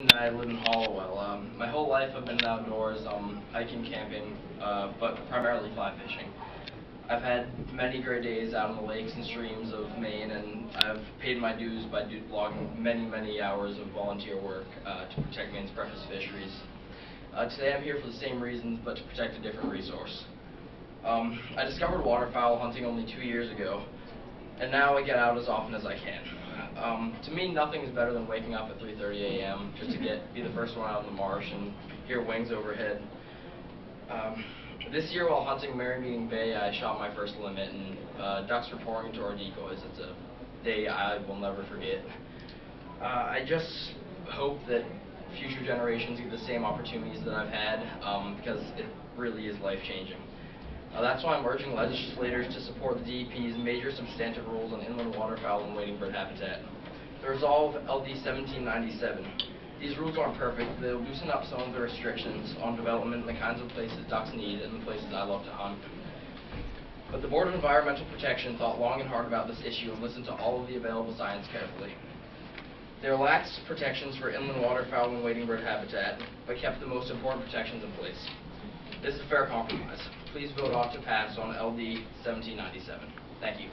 I live in Hallowell. Um, my whole life I've been outdoors, um, hiking, camping, uh, but primarily fly fishing. I've had many great days out on the lakes and streams of Maine, and I've paid my dues by do- logging many, many hours of volunteer work uh, to protect Maine's precious fisheries. Uh, today I'm here for the same reasons, but to protect a different resource. Um, I discovered waterfowl hunting only two years ago, and now I get out as often as I can. Um, to me, nothing is better than waking up at 3:30 a.m. just to get be the first one out in the marsh and hear wings overhead. Um, this year, while hunting Merrymeeting Bay, I shot my first limit, and uh, ducks were pouring into our decoys. It's a day I will never forget. Uh, I just hope that future generations get the same opportunities that I've had, um, because it really is life changing. Uh, that's why I'm urging legislators to support the DEP's major substantive rules on inland waterfowl and wading bird habitat. The resolve LD 1797. These rules aren't perfect. They'll loosen up some of the restrictions on development and the kinds of places ducks need and the places I love to hunt. But the Board of Environmental Protection thought long and hard about this issue and listened to all of the available science carefully. They relaxed protections for inland waterfowl and wading bird habitat, but kept the most important protections in place. This is a fair compromise. Please vote off to pass on LD 1797. Thank you.